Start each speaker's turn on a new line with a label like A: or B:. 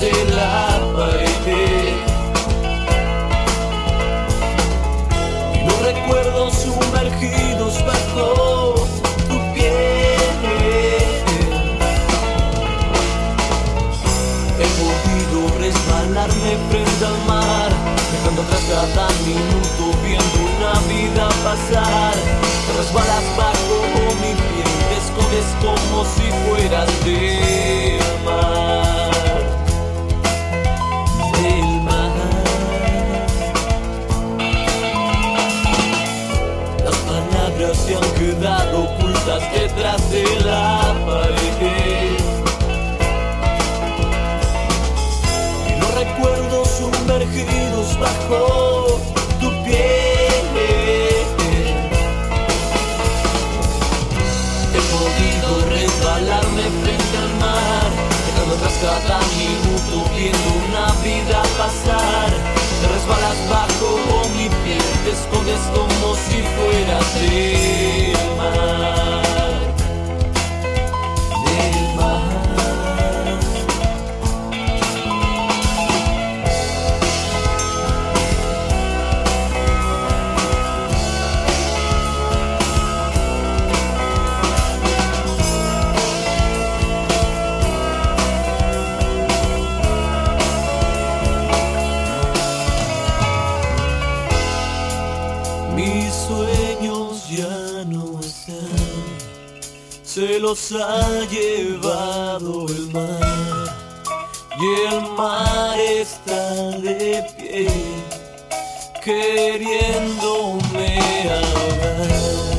A: de la pared. Y los recuerdos sumergidos bajo tu piel. He podido resbalarme frente al mar, dejando atrás cada minuto viendo una vida pasar. Te resbalas bajo mi piel, descubres como si fueras de detrás de la pared. Y los recuerdos sumergidos bajo tu piel. He podido resbalarme frente al mar, dejando atrás cada minuto viendo una vida pasar. Mis sueños ya no están, se los ha llevado el mar. Y el mar está de pie, queriéndome hablar.